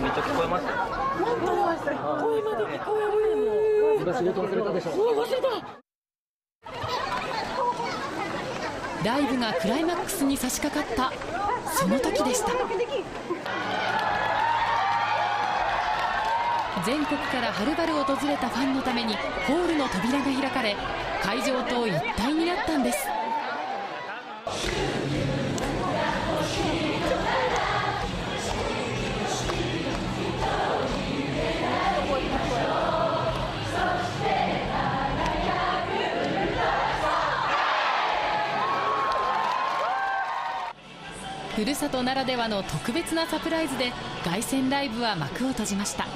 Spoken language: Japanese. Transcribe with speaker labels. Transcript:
Speaker 1: めっちゃ聞こえましたよ
Speaker 2: 声まで聞こえる
Speaker 3: 今仕事忘れたでしょ
Speaker 2: う忘れた
Speaker 4: ライブがクライマックスに差し掛かったその時でした全国からはるばる訪れたファンのためにホールの扉が開かれ会場と一体になったんですふるさとならではの特別なサプライズで凱旋ライブは幕を閉じました。